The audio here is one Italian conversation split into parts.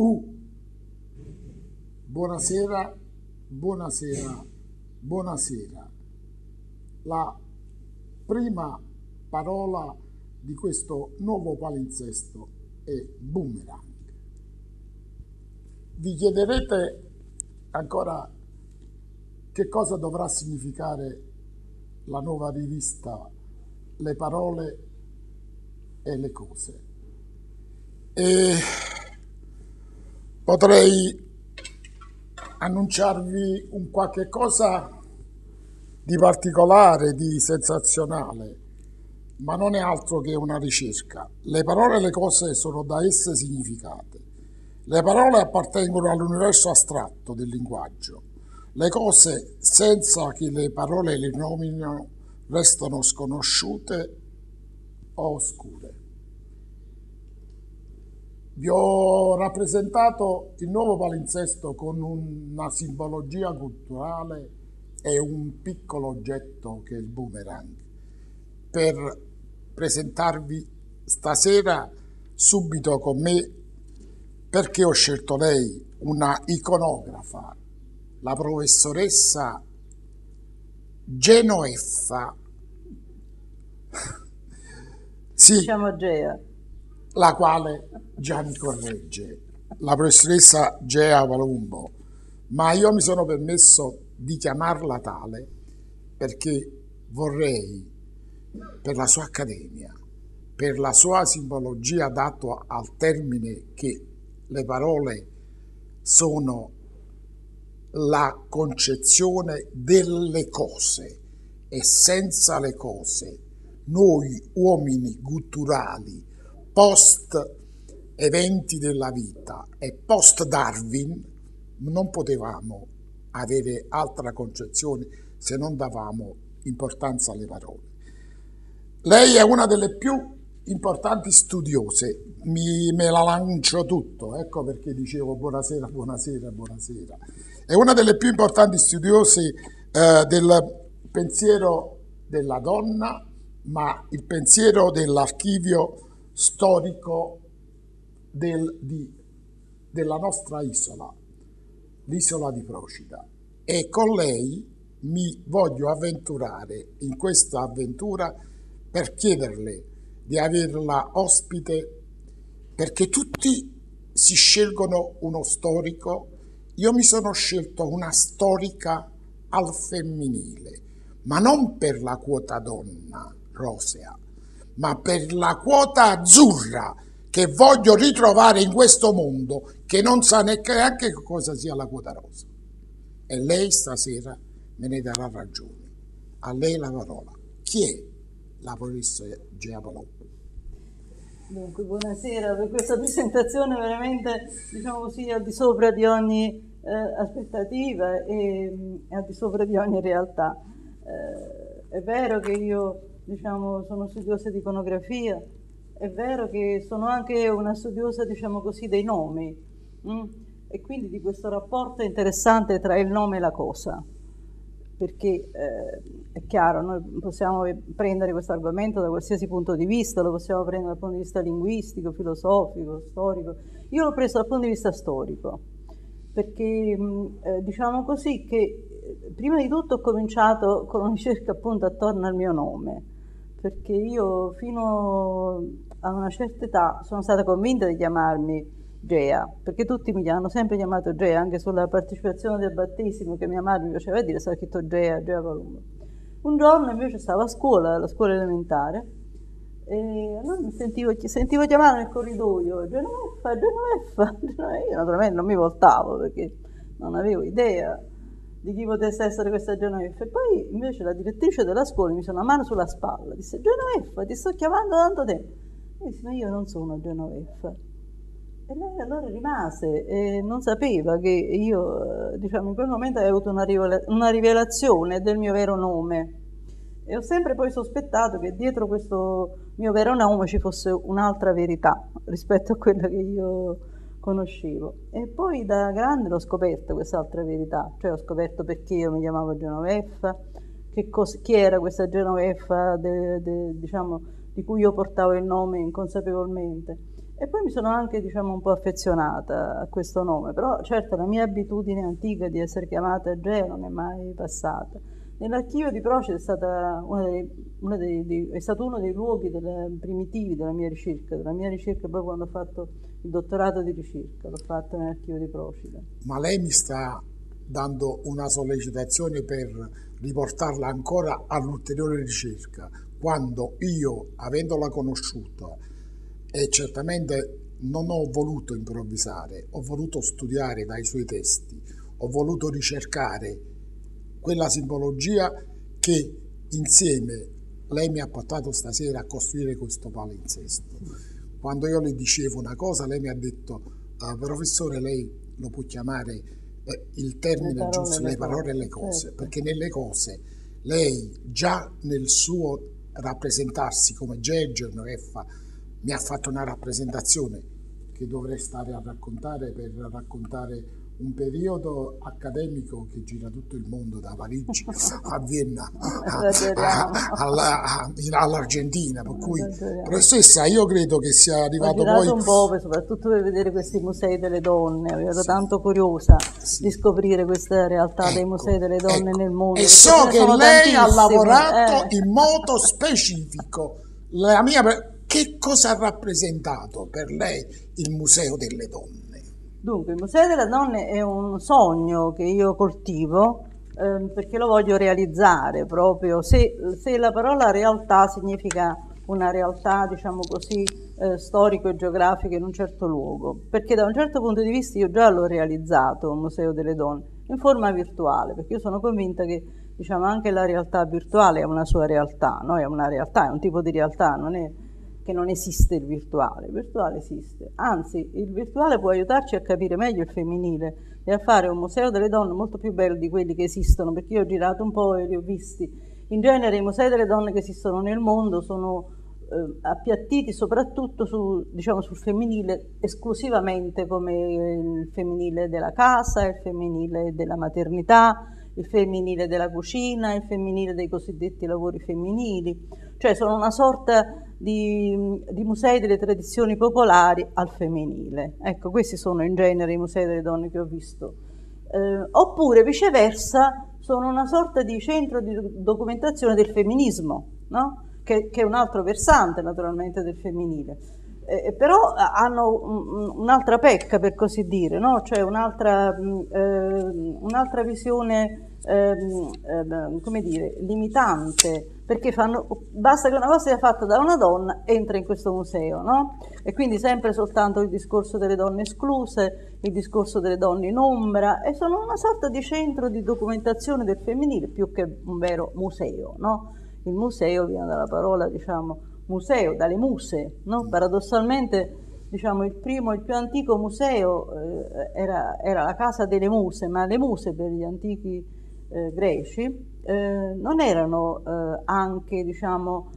U. Buonasera, buonasera, buonasera. La prima parola di questo nuovo palinsesto è boomerang. Vi chiederete ancora che cosa dovrà significare la nuova rivista Le parole e le cose. E potrei annunciarvi un qualche cosa di particolare, di sensazionale, ma non è altro che una ricerca. Le parole e le cose sono da esse significate. Le parole appartengono all'universo astratto del linguaggio. Le cose, senza che le parole le nominino, restano sconosciute o oscure. Vi ho rappresentato il nuovo palinsesto con una simbologia culturale e un piccolo oggetto che è il boomerang per presentarvi stasera subito con me perché ho scelto lei, una iconografa, la professoressa Genoeffa. sì, diciamo Gea. La quale già mi corregge, la professoressa Gea Palumbo, ma io mi sono permesso di chiamarla tale perché vorrei, per la sua accademia, per la sua simbologia dato al termine che le parole sono la concezione delle cose. E senza le cose noi uomini gutturali post eventi della vita e post Darwin non potevamo avere altra concezione se non davamo importanza alle parole. Lei è una delle più importanti studiose, mi, me la lancio tutto, ecco perché dicevo buonasera, buonasera, buonasera. È una delle più importanti studiose eh, del pensiero della donna, ma il pensiero dell'archivio storico del, di, della nostra isola, l'isola di Procida. E con lei mi voglio avventurare in questa avventura per chiederle di averla ospite perché tutti si scelgono uno storico, io mi sono scelto una storica al femminile, ma non per la quota donna rosea, ma per la quota azzurra che voglio ritrovare in questo mondo che non sa neanche cosa sia la quota rosa. E lei stasera me ne darà ragione. A lei la parola. Chi è la professoressa Giapolò? Dunque, buonasera per questa presentazione veramente, diciamo così, al di sopra di ogni eh, aspettativa e, e, al di sopra di ogni realtà. Eh, è vero che io, diciamo, sono studiosa di iconografia, è vero che sono anche una studiosa, diciamo così, dei nomi mh? Mm? e quindi di questo rapporto interessante tra il nome e la cosa. Perché eh, è chiaro, noi possiamo prendere questo argomento da qualsiasi punto di vista, lo possiamo prendere dal punto di vista linguistico, filosofico, storico. Io l'ho preso dal punto di vista storico, perché mm, eh, diciamo così che eh, prima di tutto ho cominciato con una ricerca appunto attorno al mio nome, perché io fino a una certa età sono stata convinta di chiamarmi Gea, perché tutti mi hanno sempre chiamato Gea, anche sulla partecipazione del battesimo che mia madre mi faceva dire, stava scritto Gea, Gea Palumbo. Un giorno invece stavo a scuola, alla scuola elementare, e allora mi sentivo, sentivo chiamare nel corridoio, Genoveffa, Genoveffa, Genoveffa. Io naturalmente non mi voltavo perché non avevo idea di chi potesse essere questa Genoveffa. E poi invece la direttrice della scuola mi mise una mano sulla spalla, disse Genoveffa, ti sto chiamando tanto tempo. E disse, ma io non sono Genoveffa. E lei allora rimase e non sapeva che io, diciamo, in quel momento avevo avuto una rivelazione del mio vero nome. E ho sempre poi sospettato che dietro questo mio vero nome ci fosse un'altra verità rispetto a quella che io conoscevo. E poi da grande l'ho scoperta quest'altra verità, cioè ho scoperto perché io mi chiamavo Genoveffa, cos- chi era questa Genoveffa de- de- diciamo, di cui io portavo il nome inconsapevolmente. E poi mi sono anche diciamo, un po' affezionata a questo nome, però certo la mia abitudine antica di essere chiamata Gea non è mai passata. Nell'archivio di Procida è, è stato uno dei luoghi delle, primitivi della mia ricerca, della mia ricerca poi quando ho fatto il dottorato di ricerca, l'ho fatto nell'archivio di Procida. Ma lei mi sta dando una sollecitazione per riportarla ancora all'ulteriore ricerca, quando io, avendola conosciuta, e certamente non ho voluto improvvisare, ho voluto studiare dai suoi testi, ho voluto ricercare quella simbologia che insieme lei mi ha portato stasera a costruire questo palinsesto. Quando io le dicevo una cosa, lei mi ha detto, uh, professore, lei lo può chiamare eh, il termine giusto, le parole e le cose, certo. perché nelle cose lei già nel suo rappresentarsi come Noeffa mi ha fatto una rappresentazione che dovrei stare a raccontare per raccontare un periodo accademico che gira tutto il mondo, da Parigi a Vienna all'Argentina. Per cui, professoressa, io credo che sia arrivato Ho poi. un po', soprattutto per vedere questi musei delle donne, ero sì. tanto curiosa sì. di scoprire questa realtà ecco, dei musei delle donne ecco. nel mondo. E so che lei ha lavorato eh. in modo specifico. La mia che cosa ha rappresentato per lei il Museo delle Donne? Dunque, il Museo delle Donne è un sogno che io coltivo eh, perché lo voglio realizzare proprio. Se, se, la parola realtà significa una realtà, diciamo così, eh, storico e geografica in un certo luogo, perché da un certo punto di vista io già l'ho realizzato, un Museo delle Donne, in forma virtuale, perché io sono convinta che diciamo, anche la realtà virtuale è una sua realtà, no? è una realtà, è un tipo di realtà, non è che non esiste il virtuale, il virtuale esiste, anzi il virtuale può aiutarci a capire meglio il femminile e a fare un museo delle donne molto più bello di quelli che esistono, perché io ho girato un po' e li ho visti. In genere i musei delle donne che esistono nel mondo sono eh, appiattiti soprattutto su, diciamo, sul femminile esclusivamente come il femminile della casa, il femminile della maternità, il femminile della cucina, il femminile dei cosiddetti lavori femminili, cioè sono una sorta di, di, musei delle tradizioni popolari al femminile. Ecco, questi sono in genere i musei delle donne che ho visto. Eh, oppure viceversa sono una sorta di centro di documentazione del femminismo, no? che, che, è un altro versante naturalmente del femminile. Eh, però hanno un'altra pecca per così dire, no? cioè un'altra, eh, un'altra visione ehm, ehm, come dire, limitante, perché fanno, basta che una cosa sia fatta da una donna, entra in questo museo, no? E quindi sempre soltanto il discorso delle donne escluse, il discorso delle donne in ombra, e sono una sorta di centro di documentazione del femminile più che un vero museo, no? Il museo viene dalla parola, diciamo, museo, dalle muse, no? Paradossalmente diciamo, il primo, il più antico museo eh, era, era, la casa delle muse, ma le muse per gli antichi eh, greci eh, non erano eh, anche, diciamo,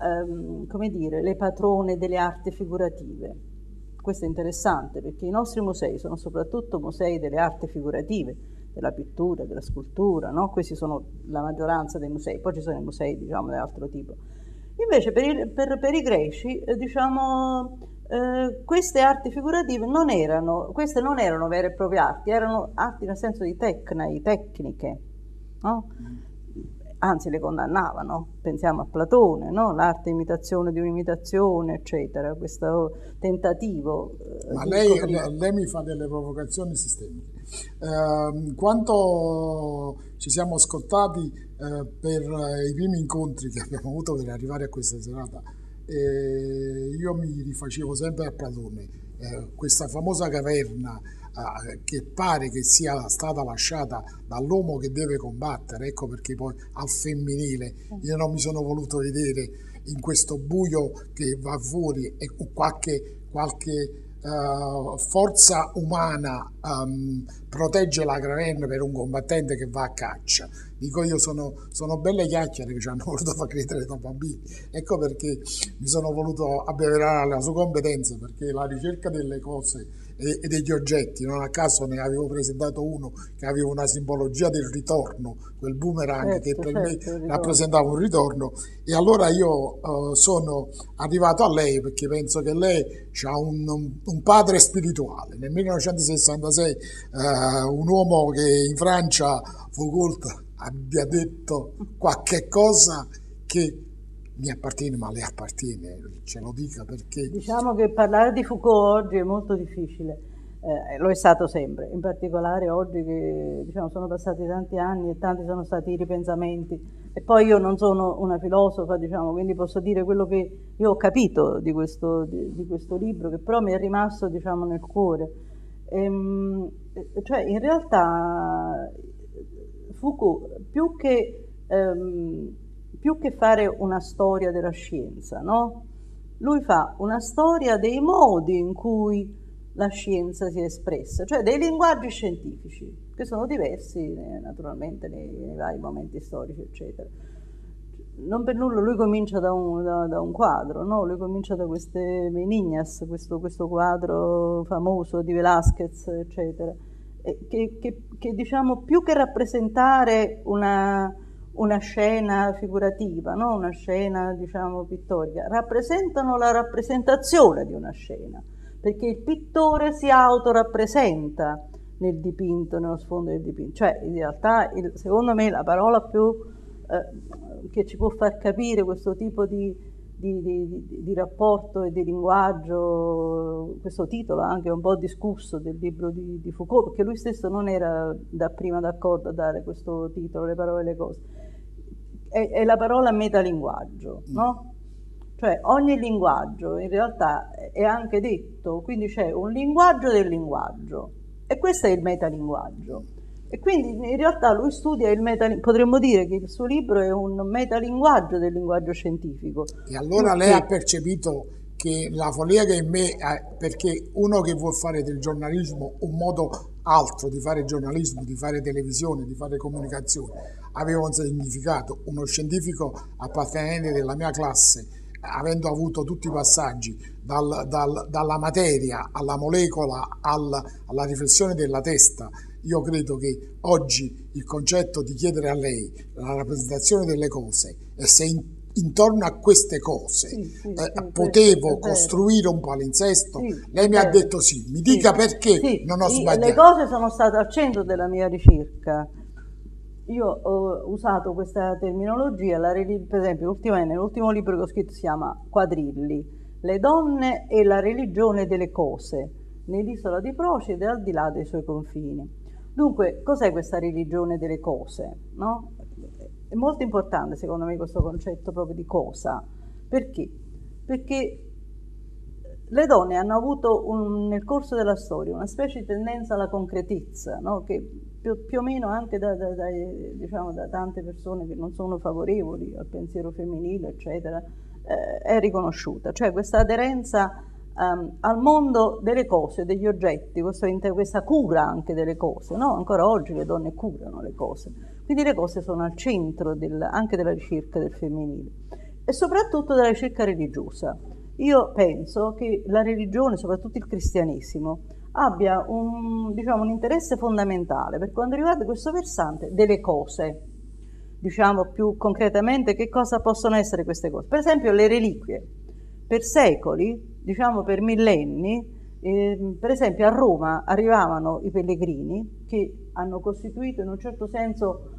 ehm, come dire, le patrone delle arti figurative. Questo è interessante perché i nostri musei sono soprattutto musei delle arti figurative, della pittura, della scultura, no? questi sono la maggioranza dei musei, poi ci sono i musei diciamo, di altro tipo. Invece per, il, per, per i greci, eh, diciamo, eh, queste arti figurative non erano, queste non erano vere e proprie arti, erano arti nel senso di tecnai, tecniche, no? anzi le condannavano, pensiamo a Platone, no? l'arte imitazione di un'imitazione, eccetera, questo tentativo. Eh, Ma lei, lei, mi fa delle provocazioni sistemiche. Eh, quanto ci siamo ascoltati eh, per i primi incontri che abbiamo avuto per arrivare a questa serata, eh, io mi rifacevo sempre a Platone, eh, questa famosa caverna eh, che pare che sia stata lasciata dall'uomo che deve combattere, ecco perché poi al femminile io non mi sono voluto vedere in questo buio che va fuori e qualche, qualche Uh, forza umana um, protegge la caverna per un combattente che va a caccia Dico io sono, sono belle chiacchiere che ci hanno voluto far credere da bambini. Ecco perché mi sono voluto abbeverare alla sua competenza, perché la ricerca delle cose e, degli oggetti, non a caso ne avevo presentato uno che aveva una simbologia del ritorno, quel boomerang certo, che per certo, me rappresentava un ritorno. E allora io uh, sono arrivato a lei perché penso che lei ha un, un, padre spirituale. Nel 1966 uh, eh, un uomo che in Francia Foucault abbia detto qualche cosa che mi appartiene, ma le appartiene, ce lo dica perché... Diciamo che parlare di Foucault oggi è molto difficile, eh, lo è stato sempre, in particolare oggi che diciamo, sono passati tanti anni e tanti sono stati i ripensamenti e poi io non sono una filosofa, diciamo, quindi posso dire quello che io ho capito di questo, di, di questo libro, che però mi è rimasto diciamo, nel cuore. Ehm, cioè, in realtà Foucault, più che... Ehm, più che fare una storia della scienza, no? Lui fa una storia dei modi in cui la scienza si è espressa, cioè dei linguaggi scientifici, che sono diversi eh, naturalmente nei, nei, vari momenti storici, eccetera. Non per nulla lui comincia da un, da, da un quadro, no? lui comincia da queste Menignas, questo, questo quadro famoso di Velázquez, eccetera, che, che, che diciamo più che rappresentare una, una scena figurativa, no? una scena diciamo pittorica, rappresentano la rappresentazione di una scena, perché il pittore si autorappresenta nel dipinto, nello sfondo del dipinto. Cioè, in realtà, il, secondo me, la parola più eh, che ci può far capire questo tipo di, di, di, di, rapporto e di linguaggio, questo titolo anche un po' discusso del libro di, di Foucault, perché lui stesso non era dapprima d'accordo a dare questo titolo, le parole e le cose è, è la parola metalinguaggio, mm. no? Cioè ogni linguaggio in realtà è anche detto, quindi c'è un linguaggio del linguaggio e questo è il metalinguaggio. E quindi in realtà lui studia il metalinguaggio, potremmo dire che il suo libro è un metalinguaggio del linguaggio scientifico. E allora lei ha percepito che la follia che è in me, perché uno che vuole fare del giornalismo un modo altro di fare giornalismo, di fare televisione, di fare comunicazione, aveva un significato. Uno scientifico appartenente della mia classe, avendo avuto tutti i passaggi dal, dal, dalla materia alla molecola alla, alla riflessione della testa, io credo che oggi il concetto di chiedere a lei la rappresentazione delle cose e se in intorno a queste cose sì, sì, eh, sì, potevo costruire un palinsesto, lei mi ha detto sì, mi dica perché non ho sbagliato. Le cose sono state al centro della mia ricerca. Io ho usato questa terminologia, la, per esempio nell'ultimo libro che ho scritto si chiama Quadrilli, le donne e la religione delle cose, nell'isola di Procide al di là dei suoi confini. Dunque, cos'è questa religione delle cose? No? È molto importante secondo me questo concetto proprio di cosa. Perché? Perché le donne hanno avuto un, nel corso della storia una specie di tendenza alla concretezza, no? che più, più, o meno anche da, da, da, diciamo, da, tante persone che non sono favorevoli al pensiero femminile, eccetera, eh, è riconosciuta. Cioè questa aderenza um, al mondo delle cose, degli oggetti, questo, questa cura anche delle cose. No? Ancora oggi le donne curano le cose. Quindi le cose sono al centro del, anche della ricerca del femminile e soprattutto della ricerca religiosa. Io penso che la religione, soprattutto il cristianesimo, abbia un, diciamo, un interesse fondamentale per quanto riguarda questo versante delle cose. Diciamo più concretamente che cosa possono essere queste cose. Per esempio le reliquie. Per secoli, diciamo per millenni, eh, per esempio a Roma arrivavano i pellegrini che hanno costituito in un certo senso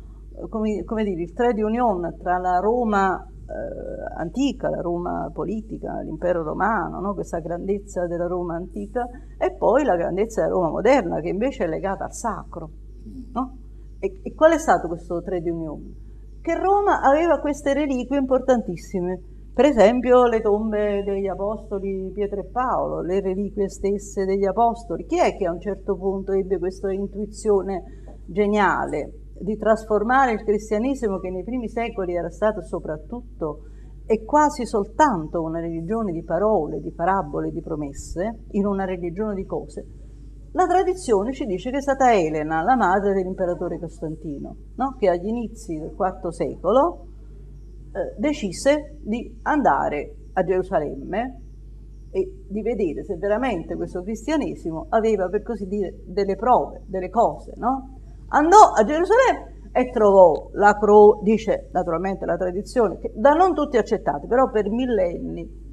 come, come dire, il trade union tra la Roma eh, antica, la Roma politica, l'impero romano, no? questa grandezza della Roma antica, e poi la grandezza della Roma moderna, che invece è legata al sacro. No? E, e, qual è stato questo trade union? Che Roma aveva queste reliquie importantissime, per esempio le tombe degli apostoli Pietro e Paolo, le reliquie stesse degli apostoli. Chi è che a un certo punto ebbe questa intuizione geniale? di trasformare il cristianesimo che nei primi secoli era stato soprattutto e quasi soltanto una religione di parole, di parabole, di promesse, in una religione di cose, la tradizione ci dice che è stata Elena, la madre dell'imperatore Costantino, no? che agli inizi del IV secolo eh, decise di andare a Gerusalemme e di vedere se veramente questo cristianesimo aveva, per così dire, delle prove, delle cose. No? Andò a Gerusalemme e trovò la croce, dice naturalmente la tradizione, che da non tutti accettata, però per millenni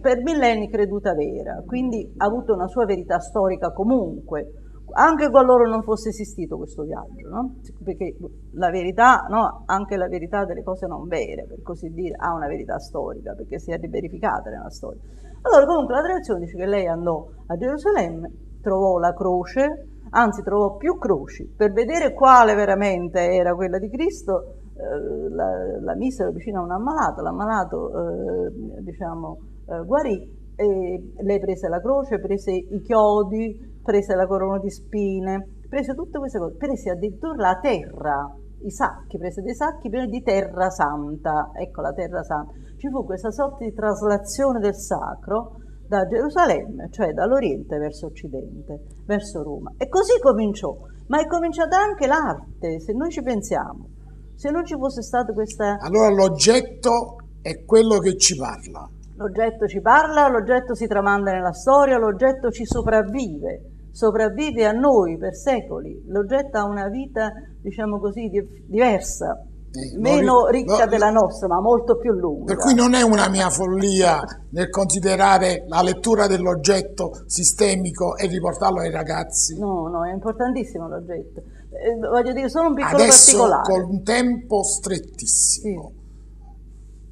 per millenni creduta vera, quindi ha avuto una sua verità storica comunque, anche qualora non fosse esistito questo viaggio, no? perché la verità, no? anche la verità delle cose non vere, per così dire, ha una verità storica, perché si è riverificata nella storia. Allora comunque la tradizione dice che lei andò a Gerusalemme, trovò la croce, anzi trovò più croci, per vedere quale veramente era quella di Cristo, eh, la, la mise vicino a un ammalato, l'ammalato eh, diciamo, eh, guarì, e lei prese la croce, prese i chiodi, prese la corona di spine, prese tutte queste cose, prese addirittura la terra, i sacchi, prese dei sacchi pieni di terra santa, ecco la terra santa. Ci fu questa sorta di traslazione del sacro da Gerusalemme, cioè dall'Oriente verso Occidente, verso Roma. E così cominciò, ma è cominciata anche l'arte, se noi ci pensiamo. Se non ci fosse stata questa... Allora l'oggetto è quello che ci parla. L'oggetto ci parla, l'oggetto si tramanda nella storia, l'oggetto ci sopravvive, sopravvive a noi per secoli. L'oggetto ha una vita, diciamo così, diversa, eh, meno ri- ricca no, della nostra, ma molto più lunga. Per cui non è una mia follia nel considerare la lettura dell'oggetto sistemico e riportarlo ai ragazzi. No, no, è importantissimo l'oggetto. Eh, voglio dire, solo un piccolo Adesso, particolare. con un tempo strettissimo,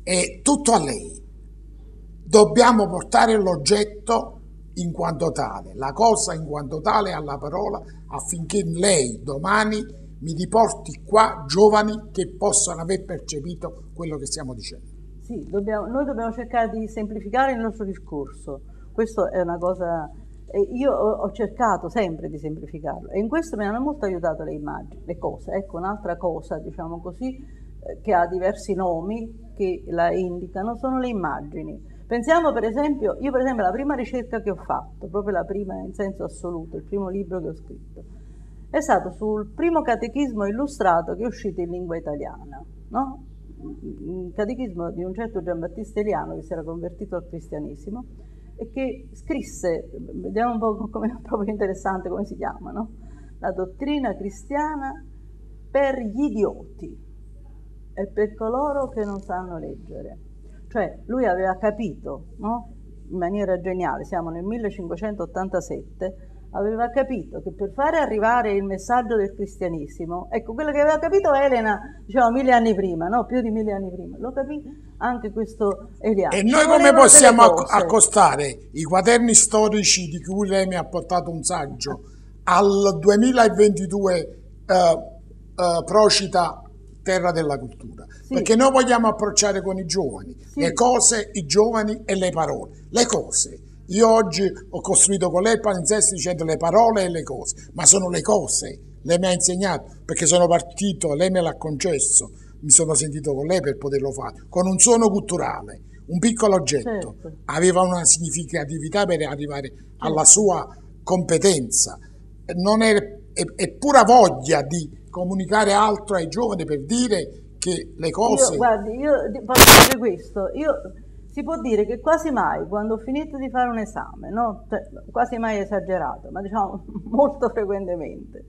sì. è tutto a lei dobbiamo portare l'oggetto in quanto tale, la cosa in quanto tale alla parola affinché lei domani mi riporti qua giovani che possano aver percepito quello che stiamo dicendo. Sì, dobbiamo, noi dobbiamo cercare di semplificare il nostro discorso, questa è una cosa, io ho cercato sempre di semplificarlo e in questo mi hanno molto aiutato le immagini, le cose, ecco un'altra cosa diciamo così eh, che ha diversi nomi che la indicano sono le immagini. Pensiamo per esempio, io per esempio la prima ricerca che ho fatto, proprio la prima in senso assoluto, il primo libro che ho scritto, è stato sul primo catechismo illustrato che è uscito in lingua italiana, no? un catechismo di un certo Giambattista Eliano che si era convertito al cristianesimo e che scrisse, vediamo un po' come è proprio interessante come si chiama, no? la dottrina cristiana per gli idioti e per coloro che non sanno leggere. Cioè lui aveva capito, no? in maniera geniale, siamo nel 1587, aveva capito che per fare arrivare il messaggio del cristianesimo, ecco quello che aveva capito Elena, diciamo mille anni prima, no? più di mille anni prima, lo capì anche questo Eliano. E noi come possiamo accostare i quaderni storici di cui lei mi ha portato un saggio al 2022 eh, eh, Procita Terra della Cultura? Sì. Perché noi vogliamo approcciare con i giovani sì. le cose, i giovani e le parole. Le cose. Io oggi ho costruito con lei il palinsesto dicendo le parole e le cose, ma sono le cose. Lei mi ha insegnato perché sono partito, lei me l'ha concesso, mi sono sentito con lei per poterlo fare, con un suono culturale, un piccolo oggetto, certo. aveva una significatività per arrivare alla sua competenza. Non è, è, è pura voglia di comunicare altro ai giovani per dire che le cose... Io, guardi, io posso dire questo, io, si può dire che quasi mai, quando ho finito di fare un esame, no? cioè, quasi mai esagerato, ma diciamo molto frequentemente,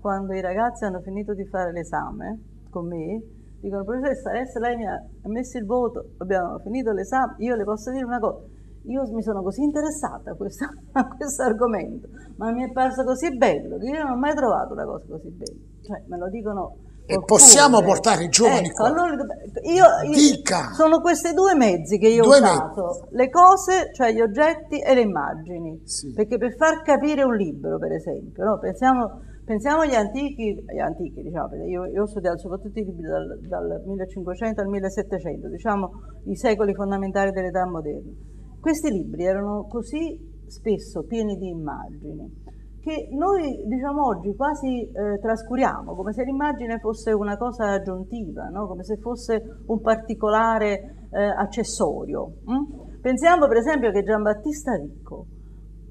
quando i ragazzi hanno finito di fare l'esame con me, dicono professoressa, adesso lei mi ha messo il voto, abbiamo finito l'esame, io le posso dire una cosa, io mi sono così interessata a questo, a questo, argomento, ma mi è parso così bello che io non ho mai trovato una cosa così bella. Cioè, me lo dicono e possiamo portare i giovani ecco, allora, io, io, sono questi due mezzi che io due ho usato, mezzi. le cose, cioè gli oggetti e le immagini, sì. perché per far capire un libro, per esempio, no? pensiamo, pensiamo, agli antichi, agli antichi diciamo, io, io, ho studiato soprattutto i libri dal, dal 1500 al 1700, diciamo i secoli fondamentali dell'età moderna. Questi libri erano così spesso pieni di immagini che noi diciamo oggi quasi eh, trascuriamo, come se l'immagine fosse una cosa aggiuntiva, no? come se fosse un particolare eh, accessorio. Hm? Pensiamo per esempio che Giambattista Ricco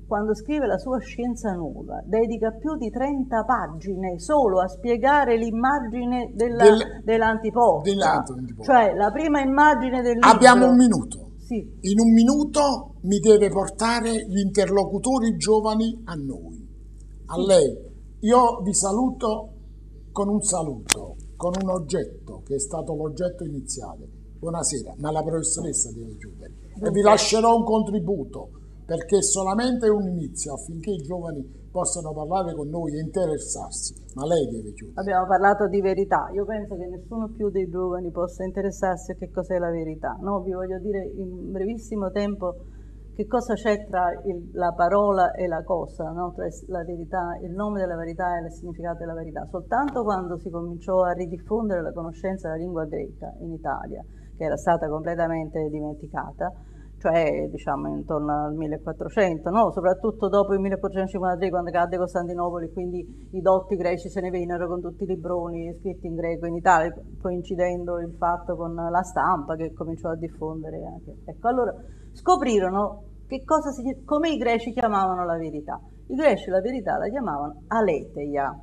quando scrive la sua Scienza Nuova, dedica più di 30 pagine solo a spiegare l'immagine della, Del, dell'antiposta. dell'antiposta. Cioè, la prima immagine del libro... Abbiamo un minuto. Sì. In un minuto mi deve portare gli interlocutori giovani a noi, a sì. lei. Io vi saluto con un saluto, con un oggetto che è stato l'oggetto iniziale. Buonasera, ma la professoressa deve chiudere. E vi lascerò un contributo perché solamente un inizio affinché i giovani possano parlare con noi e interessarsi, ma lei deve chiudere. Abbiamo parlato di verità, io penso che nessuno più dei giovani possa interessarsi a che cos'è la verità, no? vi voglio dire in brevissimo tempo che cosa c'è tra il, la parola e la cosa, no? tra la verità, il nome della verità e il significato della verità. Soltanto quando si cominciò a ridiffondere la conoscenza della lingua greca in Italia, che era stata completamente dimenticata, cioè diciamo intorno al 1400, no? soprattutto dopo il 1453 quando cadde Costantinopoli, quindi i dotti greci se ne vennero con tutti i libroni scritti in greco in Italia, coincidendo il fatto con la stampa che cominciò a diffondere anche. Ecco, allora scoprirono si, come i greci chiamavano la verità. I greci la verità la chiamavano aletheia,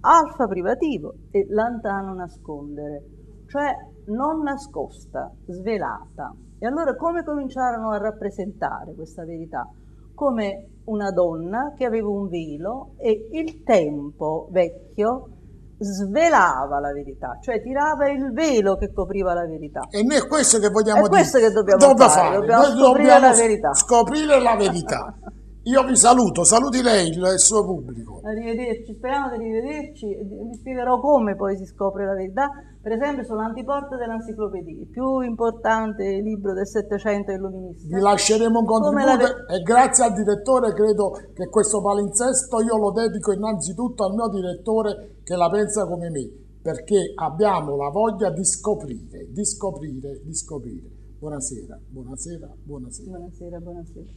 alfa privativo e lantano nascondere, cioè non nascosta, svelata. E allora come cominciarono a rappresentare questa verità? Come una donna che aveva un velo e il tempo vecchio svelava la verità, cioè tirava il velo che copriva la verità. E noi è questo che vogliamo è dire. È questo che dobbiamo fare, fare. dobbiamo noi scoprire dobbiamo la verità. Scoprire la verità. Io vi saluto, saluti lei il suo pubblico. Arrivederci, speriamo di rivederci, vi spiegherò come poi si scopre la verità, per esempio sull'antiporto dell'enciclopedia, il più importante libro del Settecento illuminista. Vi lasceremo un contributo e grazie al direttore credo che questo palinsesto io lo dedico innanzitutto al mio direttore che la pensa come me, perché abbiamo la voglia di scoprire, di scoprire, di scoprire. Buonasera, buonasera, buonasera. Buonasera, buonasera.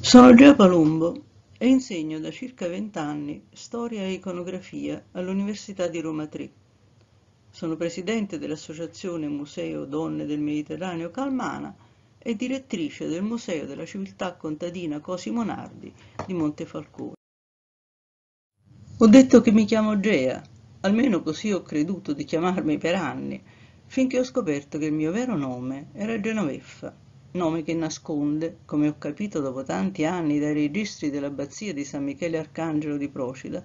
Sono Gea Palumbo e insegno da circa vent'anni storia e iconografia all'Università di Roma III. Sono presidente dell'Associazione Museo Donne del Mediterraneo Calmana e direttrice del Museo della Civiltà Contadina Cosimo Nardi di Montefalcone. Ho detto che mi chiamo Gea, almeno così ho creduto di chiamarmi per anni, finché ho scoperto che il mio vero nome era Genoveffa nome che nasconde, come ho capito dopo tanti anni dai registri dell'abbazia di San Michele Arcangelo di Procida,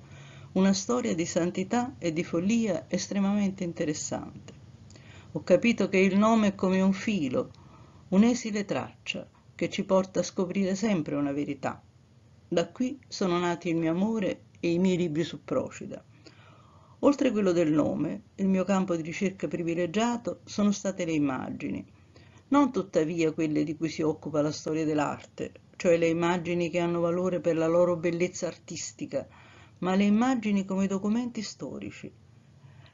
una storia di santità e di follia estremamente interessante. Ho capito che il nome è come un filo, un'esile traccia che ci porta a scoprire sempre una verità. Da qui sono nati il mio amore e i miei libri su Procida. Oltre quello del nome, il mio campo di ricerca privilegiato sono state le immagini, non tuttavia quelle di cui si occupa la storia dell'arte, cioè le immagini che hanno valore per la loro bellezza artistica, ma le immagini come documenti storici.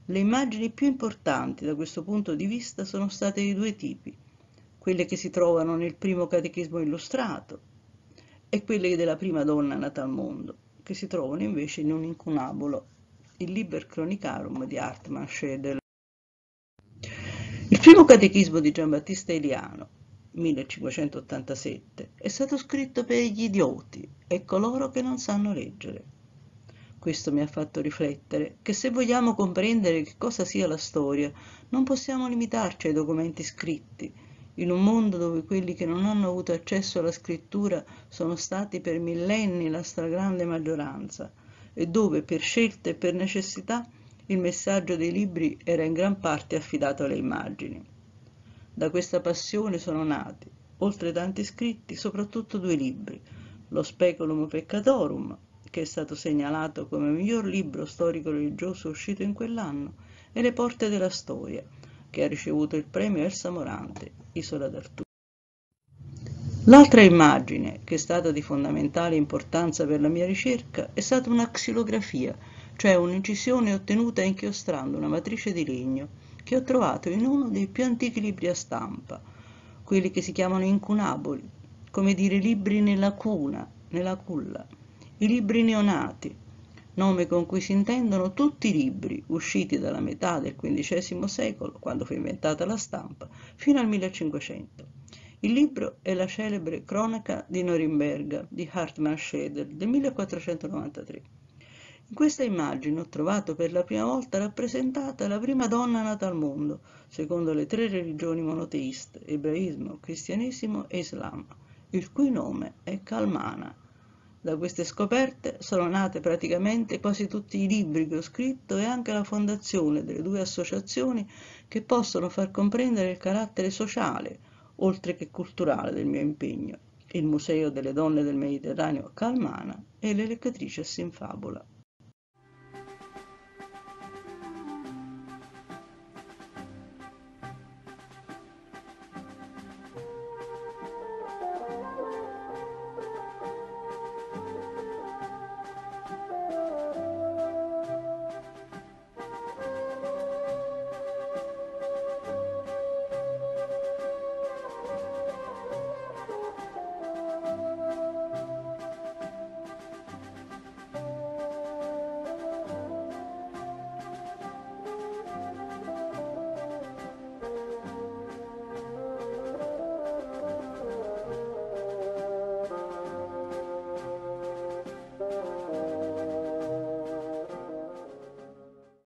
Le immagini più importanti da questo punto di vista sono state di due tipi, quelle che si trovano nel primo catechismo illustrato e quelle della prima donna nata al mondo, che si trovano invece in un incunabulo, il Liber Chronicarum di Hartmann Schedel. Il primo catechismo di Giambattista Eliano, 1587, è stato scritto per gli idioti e coloro che non sanno leggere. Questo mi ha fatto riflettere che se vogliamo comprendere che cosa sia la storia, non possiamo limitarci ai documenti scritti, in un mondo dove quelli che non hanno avuto accesso alla scrittura sono stati per millenni la stragrande maggioranza e dove per scelta e per necessità il messaggio dei libri era in gran parte affidato alle immagini. Da questa passione sono nati, oltre tanti scritti, soprattutto due libri, Lo Speculum Peccatorum, che è stato segnalato come miglior libro storico-religioso uscito in quell'anno, e Le Porte della Storia, che ha ricevuto il premio Elsa Morante, Isola d'Arturo. L'altra immagine, che è stata di fondamentale importanza per la mia ricerca, è stata una xilografia cioè un'incisione ottenuta inchiostrando una matrice di legno che ho trovato in uno dei più antichi libri a stampa, quelli che si chiamano incunaboli, come dire libri nella cuna, nella culla, i libri neonati, nome con cui si intendono tutti i libri usciti dalla metà del XV secolo, quando fu inventata la stampa, fino al 1500. Il libro è la celebre Cronaca di Norimberga di Hartmann Schedel del 1493. In questa immagine ho trovato per la prima volta rappresentata la prima donna nata al mondo, secondo le tre religioni monoteiste, ebraismo, cristianesimo e islam, il cui nome è Kalmana. Da queste scoperte sono nate praticamente quasi tutti i libri che ho scritto e anche la fondazione delle due associazioni che possono far comprendere il carattere sociale, oltre che culturale del mio impegno, il Museo delle Donne del Mediterraneo Calmana e le Leccatrices in Fabula.